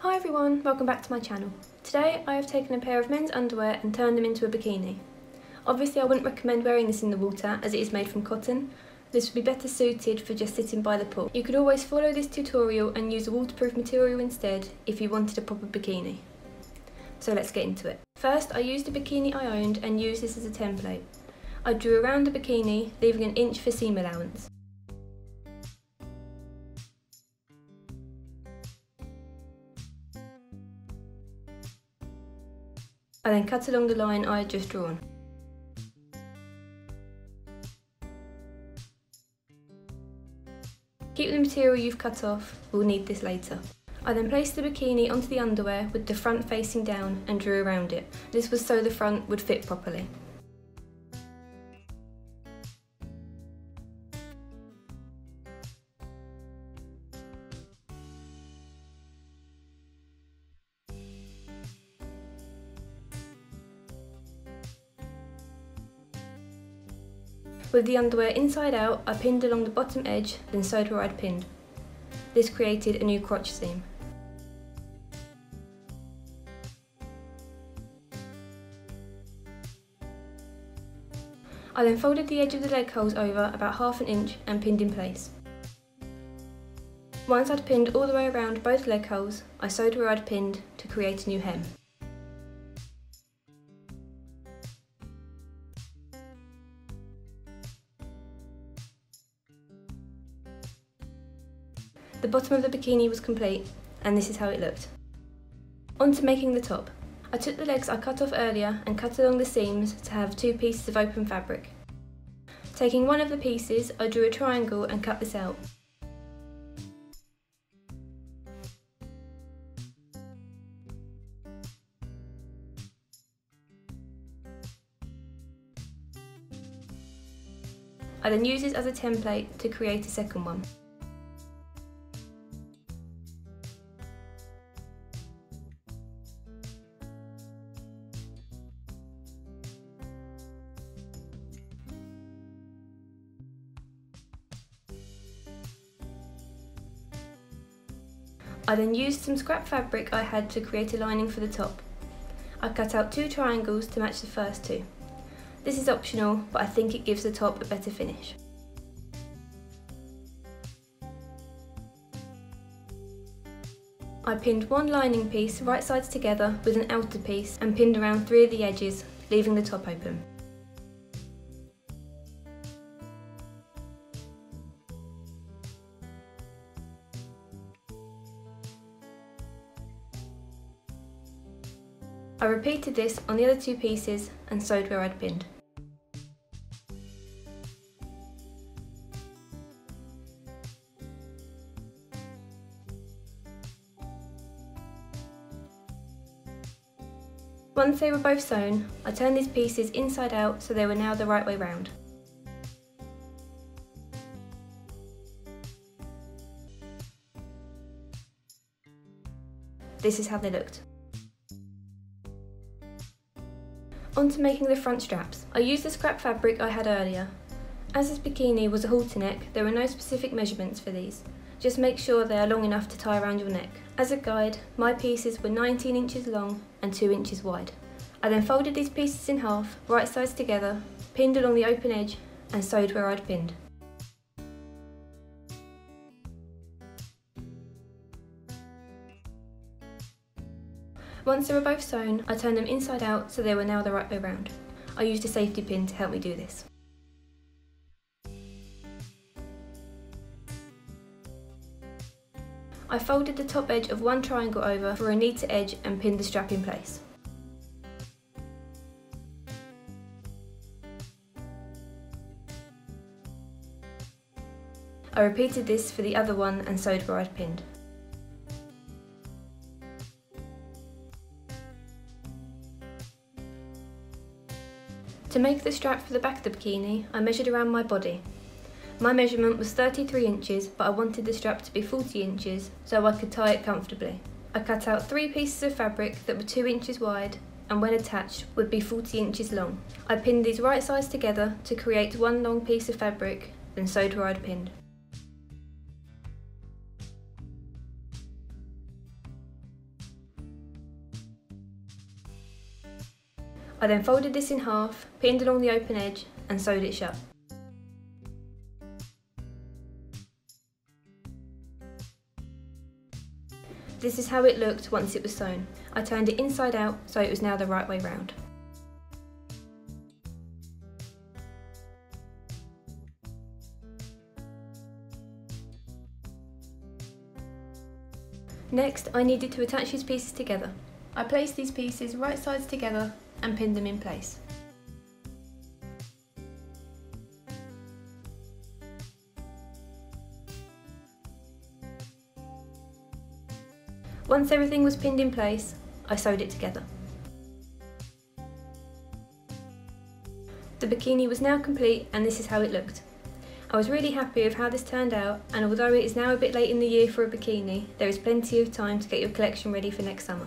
Hi everyone, welcome back to my channel. Today I have taken a pair of men's underwear and turned them into a bikini. Obviously I wouldn't recommend wearing this in the water as it is made from cotton. This would be better suited for just sitting by the pool. You could always follow this tutorial and use a waterproof material instead if you wanted a proper bikini. So let's get into it. First I used a bikini I owned and used this as a template. I drew around the bikini, leaving an inch for seam allowance. I then cut along the line I had just drawn. Keep the material you've cut off, we'll need this later. I then placed the bikini onto the underwear with the front facing down and drew around it. This was so the front would fit properly. With the underwear inside out, I pinned along the bottom edge, then sewed where I'd pinned. This created a new crotch seam. I then folded the edge of the leg holes over about half an inch and pinned in place. Once I'd pinned all the way around both leg holes, I sewed where I'd pinned to create a new hem. The bottom of the bikini was complete, and this is how it looked. On to making the top. I took the legs I cut off earlier and cut along the seams to have two pieces of open fabric. Taking one of the pieces, I drew a triangle and cut this out. I then use this as a template to create a second one. I then used some scrap fabric I had to create a lining for the top. I cut out two triangles to match the first two. This is optional, but I think it gives the top a better finish. I pinned one lining piece right sides together with an outer piece and pinned around three of the edges, leaving the top open. I repeated this on the other two pieces and sewed where I'd pinned. Once they were both sewn, I turned these pieces inside out so they were now the right way round. This is how they looked. On to making the front straps. I used the scrap fabric I had earlier. As this bikini was a halter neck, there were no specific measurements for these. Just make sure they are long enough to tie around your neck. As a guide, my pieces were 19 inches long and 2 inches wide. I then folded these pieces in half, right sides together, pinned along the open edge and sewed where I'd pinned. Once they were both sewn, I turned them inside out so they were now the right way round. I used a safety pin to help me do this. I folded the top edge of one triangle over for a neater edge and pinned the strap in place. I repeated this for the other one and sewed where I'd pinned. To make the strap for the back of the bikini, I measured around my body. My measurement was 33 inches, but I wanted the strap to be 40 inches so I could tie it comfortably. I cut out three pieces of fabric that were 2 inches wide and when attached would be 40 inches long. I pinned these right sides together to create one long piece of fabric, then sewed where I'd pinned. I then folded this in half, pinned along the open edge and sewed it shut. This is how it looked once it was sewn. I turned it inside out so it was now the right way round. Next, I needed to attach these pieces together. I placed these pieces right sides together and pinned them in place. Once everything was pinned in place, I sewed it together. The bikini was now complete and this is how it looked. I was really happy with how this turned out and although it is now a bit late in the year for a bikini, there is plenty of time to get your collection ready for next summer.